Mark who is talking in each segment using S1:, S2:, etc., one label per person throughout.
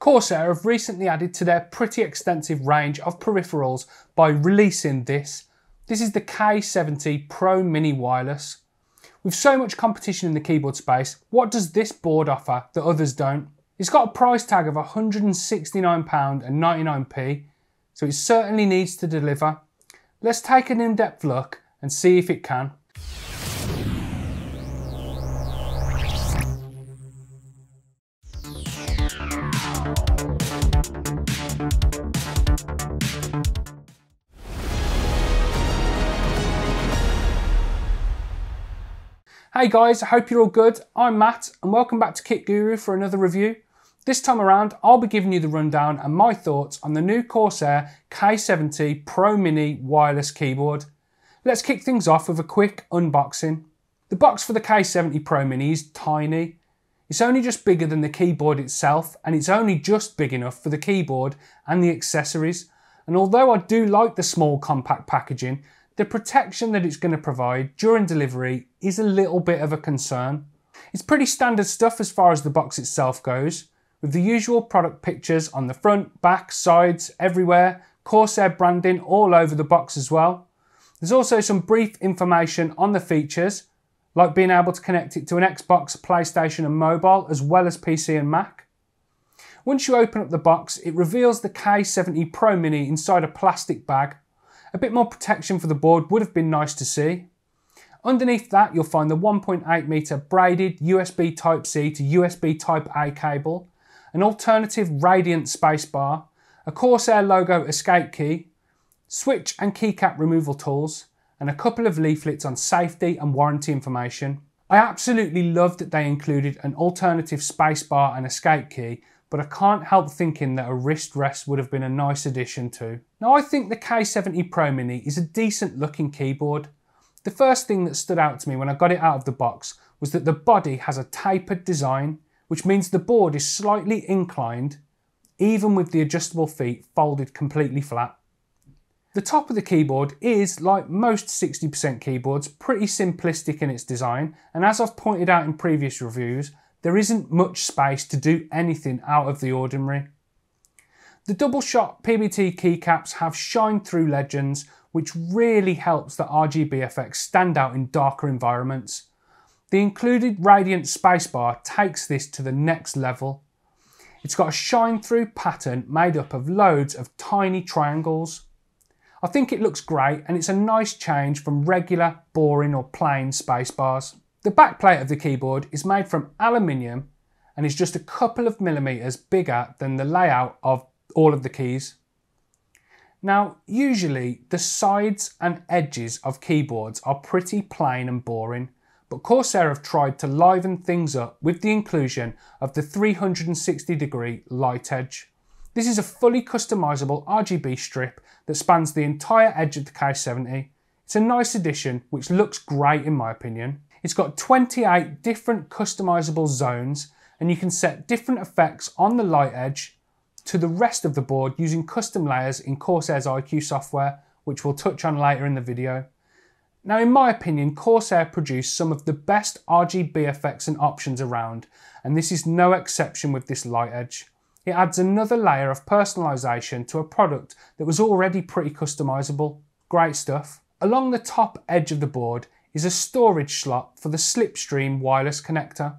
S1: Corsair have recently added to their pretty extensive range of peripherals by releasing this. This is the K70 Pro Mini Wireless. With so much competition in the keyboard space, what does this board offer that others don't? It's got a price tag of £169.99p, so it certainly needs to deliver. Let's take an in-depth look and see if it can. Hey guys, I hope you're all good. I'm Matt and welcome back to KitGuru for another review. This time around, I'll be giving you the rundown and my thoughts on the new Corsair K70 Pro Mini wireless keyboard. Let's kick things off with a quick unboxing. The box for the K70 Pro Mini is tiny. It's only just bigger than the keyboard itself and it's only just big enough for the keyboard and the accessories. And although I do like the small compact packaging, the protection that it's going to provide during delivery is a little bit of a concern. It's pretty standard stuff as far as the box itself goes, with the usual product pictures on the front, back, sides, everywhere, Corsair branding all over the box as well. There's also some brief information on the features, like being able to connect it to an Xbox, PlayStation and mobile, as well as PC and Mac. Once you open up the box, it reveals the K70 Pro Mini inside a plastic bag a bit more protection for the board would have been nice to see. Underneath that, you'll find the 1.8 meter braided USB Type-C to USB Type-A cable, an alternative Radiant spacebar, a Corsair logo escape key, switch and keycap removal tools, and a couple of leaflets on safety and warranty information. I absolutely loved that they included an alternative spacebar and escape key but I can't help thinking that a wrist rest would have been a nice addition too. Now I think the K70 Pro Mini is a decent looking keyboard. The first thing that stood out to me when I got it out of the box was that the body has a tapered design, which means the board is slightly inclined, even with the adjustable feet folded completely flat. The top of the keyboard is, like most 60% keyboards, pretty simplistic in its design, and as I've pointed out in previous reviews, there isn't much space to do anything out of the ordinary. The double shot PBT keycaps have shine through legends which really helps the RGB effects stand out in darker environments. The included Radiant spacebar takes this to the next level. It's got a shine through pattern made up of loads of tiny triangles. I think it looks great and it's a nice change from regular, boring or plain spacebars. The backplate of the keyboard is made from aluminium and is just a couple of millimeters bigger than the layout of all of the keys. Now, usually the sides and edges of keyboards are pretty plain and boring, but Corsair have tried to liven things up with the inclusion of the 360 degree light edge. This is a fully customizable RGB strip that spans the entire edge of the K70. It's a nice addition which looks great in my opinion. It's got 28 different customizable zones and you can set different effects on the light edge to the rest of the board using custom layers in Corsair's iCUE software, which we'll touch on later in the video. Now in my opinion, Corsair produce some of the best RGB effects and options around, and this is no exception with this light edge. It adds another layer of personalisation to a product that was already pretty customisable. Great stuff. Along the top edge of the board is a storage slot for the Slipstream wireless connector,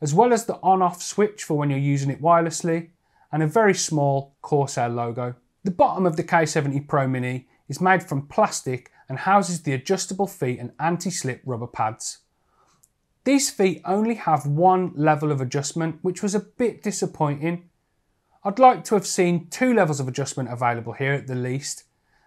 S1: as well as the on-off switch for when you're using it wirelessly, and a very small Corsair logo. The bottom of the K70 Pro Mini is made from plastic and houses the adjustable feet and anti-slip rubber pads. These feet only have one level of adjustment, which was a bit disappointing. I'd like to have seen two levels of adjustment available here at the least,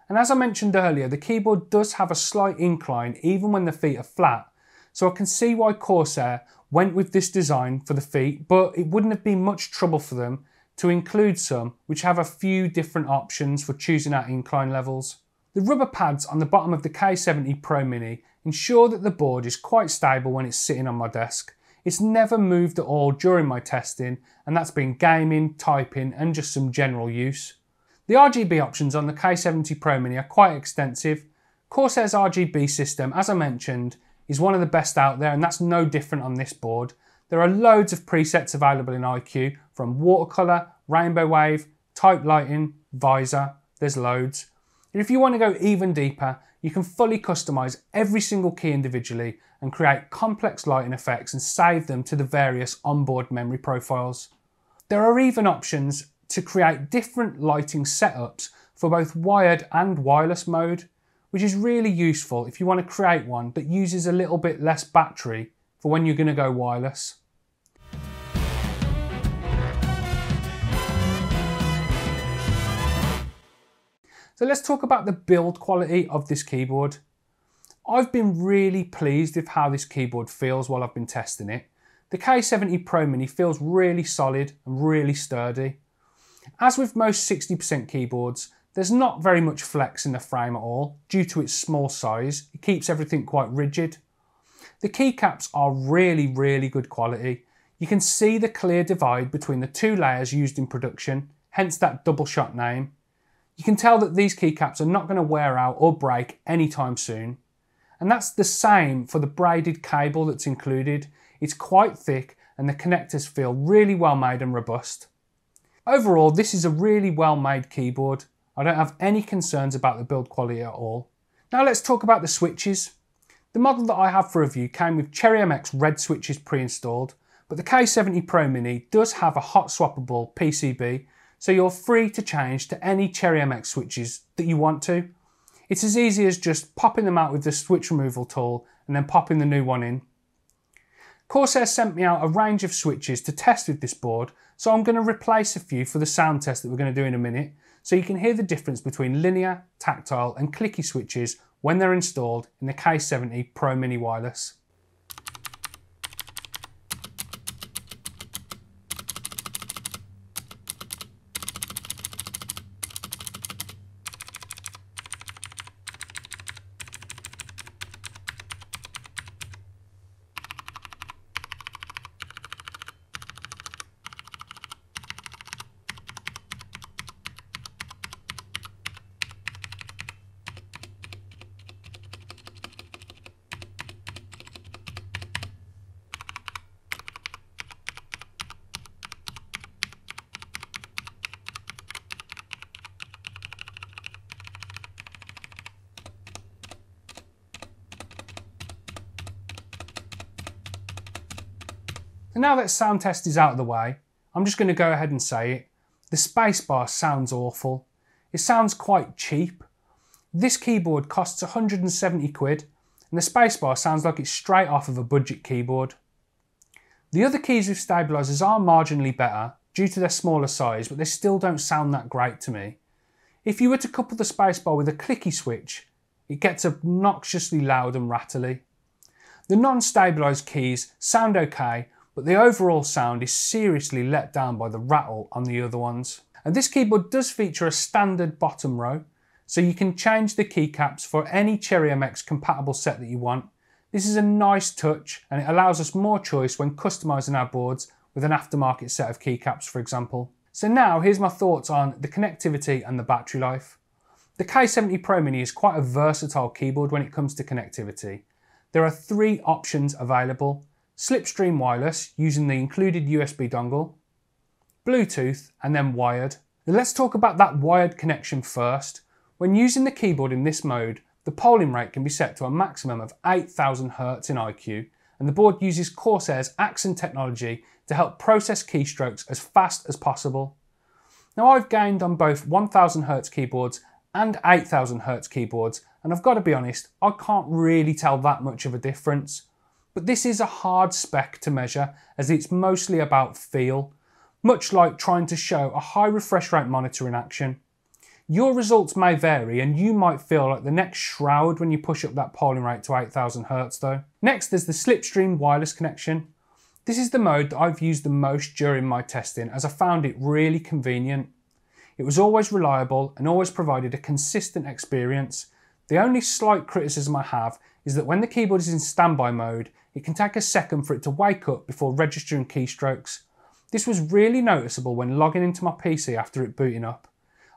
S1: and as I mentioned earlier, the keyboard does have a slight incline even when the feet are flat, so I can see why Corsair went with this design for the feet, but it wouldn't have been much trouble for them to include some which have a few different options for choosing out incline levels. The rubber pads on the bottom of the K70 Pro Mini ensure that the board is quite stable when it's sitting on my desk. It's never moved at all during my testing and that's been gaming, typing and just some general use. The RGB options on the K70 Pro Mini are quite extensive. Corsair's RGB system, as I mentioned, is one of the best out there and that's no different on this board. There are loads of presets available in iCUE from watercolour, rainbow wave, type lighting, visor, there's loads. And if you want to go even deeper, you can fully customize every single key individually and create complex lighting effects and save them to the various onboard memory profiles. There are even options to create different lighting setups for both wired and wireless mode, which is really useful if you want to create one that uses a little bit less battery for when you're going to go wireless. So let's talk about the build quality of this keyboard. I've been really pleased with how this keyboard feels while I've been testing it. The K70 Pro Mini feels really solid and really sturdy. As with most 60% keyboards, there's not very much flex in the frame at all due to its small size. It keeps everything quite rigid. The keycaps are really, really good quality. You can see the clear divide between the two layers used in production, hence that double shot name. You can tell that these keycaps are not going to wear out or break anytime soon. And that's the same for the braided cable that's included. It's quite thick and the connectors feel really well made and robust. Overall, this is a really well made keyboard. I don't have any concerns about the build quality at all. Now let's talk about the switches. The model that I have for review came with Cherry MX red switches pre-installed, but the K70 Pro Mini does have a hot swappable PCB so you're free to change to any Cherry MX switches that you want to. It's as easy as just popping them out with the switch removal tool and then popping the new one in. Corsair sent me out a range of switches to test with this board, so I'm going to replace a few for the sound test that we're going to do in a minute, so you can hear the difference between linear, tactile and clicky switches when they're installed in the K70 Pro Mini Wireless. And now that sound test is out of the way, I'm just going to go ahead and say it. The spacebar sounds awful. It sounds quite cheap. This keyboard costs 170 quid and the spacebar sounds like it's straight off of a budget keyboard. The other keys with stabilisers are marginally better due to their smaller size, but they still don't sound that great to me. If you were to couple the spacebar with a clicky switch, it gets obnoxiously loud and rattly. The non-stabilised keys sound okay, but the overall sound is seriously let down by the rattle on the other ones. And this keyboard does feature a standard bottom row, so you can change the keycaps for any Cherry MX compatible set that you want. This is a nice touch and it allows us more choice when customising our boards with an aftermarket set of keycaps for example. So now here's my thoughts on the connectivity and the battery life. The K70 Pro Mini is quite a versatile keyboard when it comes to connectivity. There are three options available Slipstream wireless using the included USB dongle, Bluetooth and then wired. Now let's talk about that wired connection first. When using the keyboard in this mode, the polling rate can be set to a maximum of 8000 Hz in iCUE, and the board uses Corsair's AXON technology to help process keystrokes as fast as possible. Now I've gained on both 1000 Hz keyboards and 8000 Hz keyboards and I've got to be honest, I can't really tell that much of a difference. But this is a hard spec to measure as it's mostly about feel, much like trying to show a high refresh rate monitor in action. Your results may vary and you might feel like the next shroud when you push up that polling rate to 8000 Hz though. Next there's the Slipstream wireless connection. This is the mode that I've used the most during my testing as I found it really convenient. It was always reliable and always provided a consistent experience. The only slight criticism I have is that when the keyboard is in standby mode, it can take a second for it to wake up before registering keystrokes. This was really noticeable when logging into my PC after it booting up.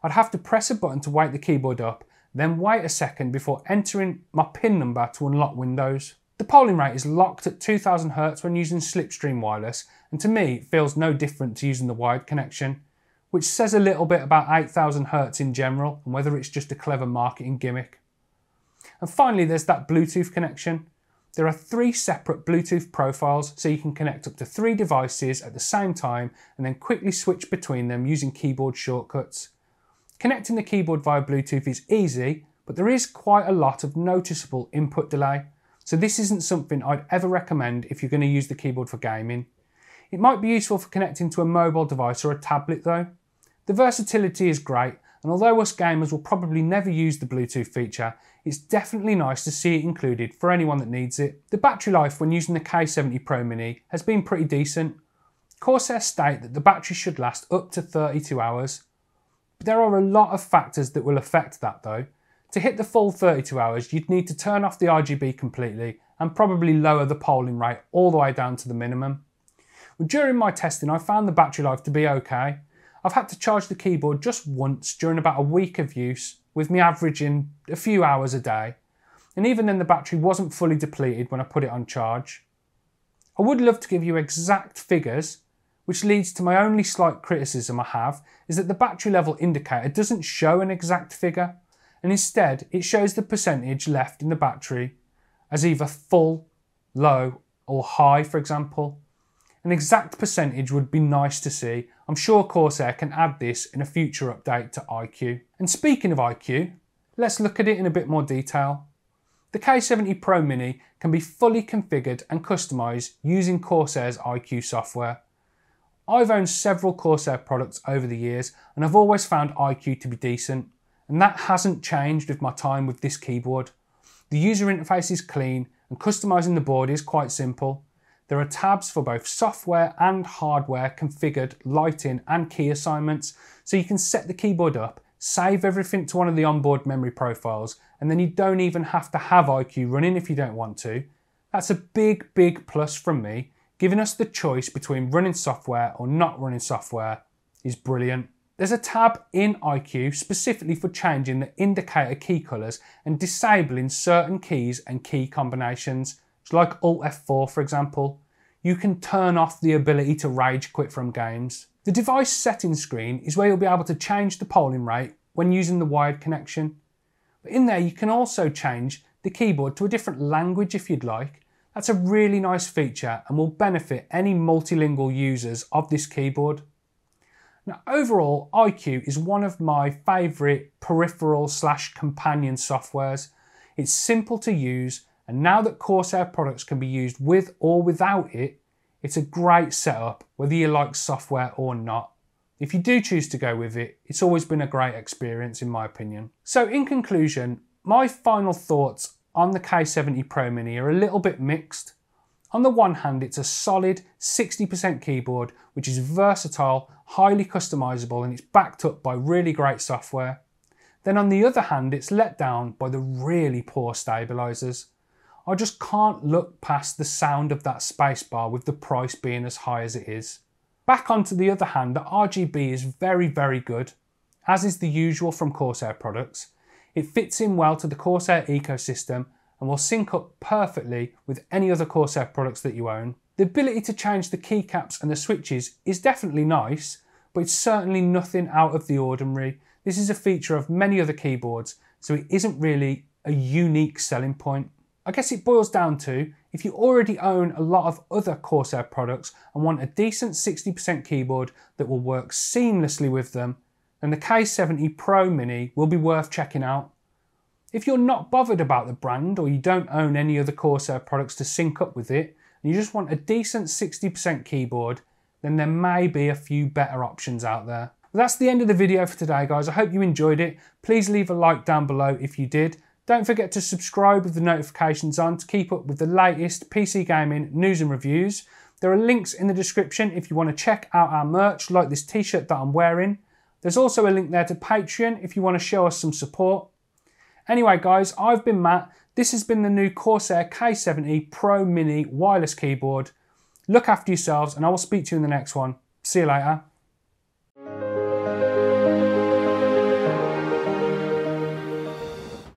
S1: I'd have to press a button to wake the keyboard up, then wait a second before entering my PIN number to unlock Windows. The polling rate is locked at 2000Hz when using Slipstream wireless, and to me it feels no different to using the wired connection. which says a little bit about 8000 Hz in general and whether it's just a clever marketing gimmick. And finally, there's that Bluetooth connection. There are three separate Bluetooth profiles so you can connect up to three devices at the same time and then quickly switch between them using keyboard shortcuts. Connecting the keyboard via Bluetooth is easy, but there is quite a lot of noticeable input delay. So this isn't something I'd ever recommend if you're going to use the keyboard for gaming. It might be useful for connecting to a mobile device or a tablet though. The versatility is great, and although us gamers will probably never use the Bluetooth feature, it's definitely nice to see it included for anyone that needs it. The battery life when using the K70 Pro Mini has been pretty decent. Corsair state that the battery should last up to 32 hours. But there are a lot of factors that will affect that though. To hit the full 32 hours, you'd need to turn off the RGB completely and probably lower the polling rate all the way down to the minimum. During my testing, I found the battery life to be okay. I've had to charge the keyboard just once during about a week of use, with me averaging a few hours a day. And even then, the battery wasn't fully depleted when I put it on charge. I would love to give you exact figures, which leads to my only slight criticism I have is that the battery level indicator doesn't show an exact figure, and instead it shows the percentage left in the battery as either full, low, or high, for example. An exact percentage would be nice to see. I'm sure Corsair can add this in a future update to iCUE. And speaking of iCUE, let's look at it in a bit more detail. The K70 Pro Mini can be fully configured and customised using Corsair's iCUE software. I've owned several Corsair products over the years and I've always found iCUE to be decent, and that hasn't changed with my time with this keyboard. The user interface is clean and customising the board is quite simple. There are tabs for both software and hardware configured lighting and key assignments, so you can set the keyboard up, save everything to one of the onboard memory profiles, and then you don't even have to have iCUE running if you don't want to. That's a big, big plus from me. Giving us the choice between running software or not running software is brilliant. There's a tab in iCUE specifically for changing the indicator key colours and disabling certain keys and key combinations like Alt F4 for example, you can turn off the ability to rage quit from games. The device settings screen is where you'll be able to change the polling rate when using the wired connection. But in there you can also change the keyboard to a different language if you'd like. That's a really nice feature and will benefit any multilingual users of this keyboard. Now overall, iCUE is one of my favourite peripheral slash companion softwares. It's simple to use and now that Corsair products can be used with or without it, it's a great setup whether you like software or not. If you do choose to go with it, it's always been a great experience in my opinion. So in conclusion, my final thoughts on the K70 Pro Mini are a little bit mixed. On the one hand, it's a solid 60% keyboard, which is versatile, highly customizable, and it's backed up by really great software. Then on the other hand, it's let down by the really poor stabilizers. I just can't look past the sound of that spacebar with the price being as high as it is. Back onto the other hand, the RGB is very, very good, as is the usual from Corsair products. It fits in well to the Corsair ecosystem and will sync up perfectly with any other Corsair products that you own. The ability to change the keycaps and the switches is definitely nice, but it's certainly nothing out of the ordinary. This is a feature of many other keyboards, so it isn't really a unique selling point. I guess it boils down to if you already own a lot of other Corsair products and want a decent 60% keyboard that will work seamlessly with them, then the K70 Pro Mini will be worth checking out. If you're not bothered about the brand or you don't own any other Corsair products to sync up with it, and you just want a decent 60% keyboard, then there may be a few better options out there. That's the end of the video for today guys. I hope you enjoyed it. Please leave a like down below if you did. Don't forget to subscribe with the notifications on to keep up with the latest PC gaming news and reviews. There are links in the description if you want to check out our merch, like this t-shirt that I'm wearing. There's also a link there to Patreon if you want to show us some support. Anyway guys, I've been Matt. This has been the new Corsair K70 Pro Mini wireless keyboard. Look after yourselves and I will speak to you in the next one. See you later.